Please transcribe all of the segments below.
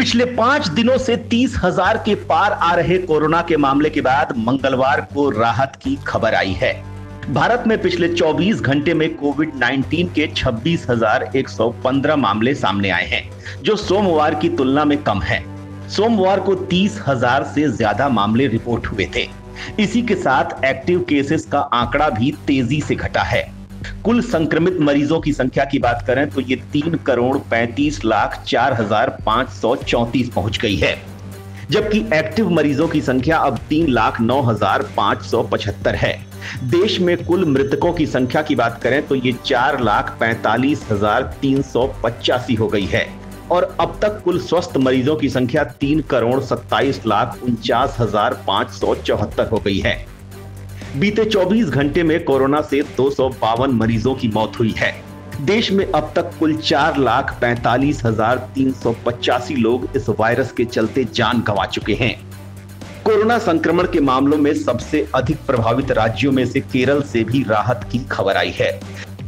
पिछले पाँच दिनों से तीस हज़ार के पार आ रहे कोरोना के मामले के बाद मंगलवार को राहत की खबर आई है। भारत में पिछले 24 घंटे में कोविड 19 के 26,115 मामले सामने आए हैं जो सोमवार की तुलना में कम है। सोमवार को 30,000 से ज़्यादा मामले रिपोर्ट हुए थे। इसी के साथ एक्टिव केसेस का आंकड़ा भी तेज़ी से घटा है। कुल संक्रमित मरीजों की संख्या की बात करें तो ये तीन करोड़ पैंतीस लाख चार हज़ार पाँच सौ चौतीस पहुँच गई है। जबकि एक्टिव मरीजों की संख्या अब तीन लाख नौ हज़ार पाँच सौ पचहत्तर है। देश में कुल मृतकों की संख्या की बात करें तो ये चार लाख पैंतालीस हज़ार तीन सौ पचासी हो गई है। और अब तक कुल स्वस्थ मरीजों की संख्या तीन करोड़ सत्ताईस लाख उनचास हज़ार पाँच सौ चौहत्तर हो गई है। बीते 24 घंटे में कोरोना से दो सौ बावन मरीजों की मौत हुई है। देश में अब तक कुल चार लाख पैंतालीस हज़ार तीन सौ पचासी लोग इस वायरस के चलते जान गंवा चुके हैं। कोरोना संक्रमण के मामलों में सबसे अधिक प्रभावित राज्यों में से केरल से भी राहत की खबर आई है।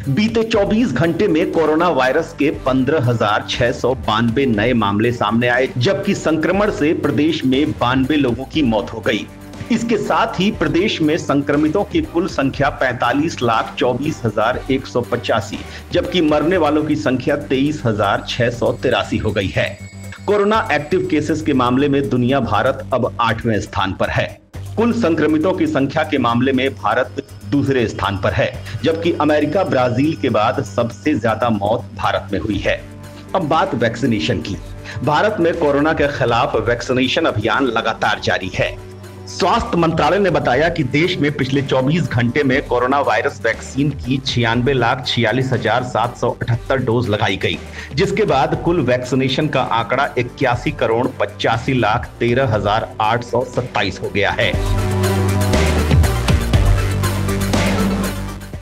बीते 24 घंटे में कोरोना वायरस के पंद्रह हज़ार छह सौ बानवे नए मामले सामने आए, जबकि संक्रमण से प्रदेश में बानवे लोगों की मौत हो गई। इसके साथ ही प्रदेश में संक्रमितों की कुल संख्या पैंतालीस लाख चौबीस हज़ार एक सौ पचासी, जबकि मरने वालों की संख्या तेईस हज़ार छह सौ तिरासी हो गई है। कोरोना एक्टिव केसेस के मामले में दुनिया भारत अब आठवें स्थान पर है। कुल संक्रमितों की संख्या के मामले में भारत दूसरे स्थान पर है, जबकि अमेरिका, ब्राज़ील के बाद सबसे ज़्यादा मौत भारत में हुई है। अब बात वैक्सीनेशन की। भारत में कोरोना के खिलाफ वैक्सीनेशन अभियान लगातार जारी है। स्वास्थ्य मंत्रालय ने बताया कि देश में पिछले 24 घंटे में कोरोना वायरस वैक्सीन की छियानवे लाख छियालीस हज़ार सात सौ अठहत्तर डोज लगाई गई, जिसके बाद कुल वैक्सीनेशन का आंकड़ा इक्यासी करोड़ पचासी लाख तेरह हज़ार आठ सौ सत्ताईस हो गया है।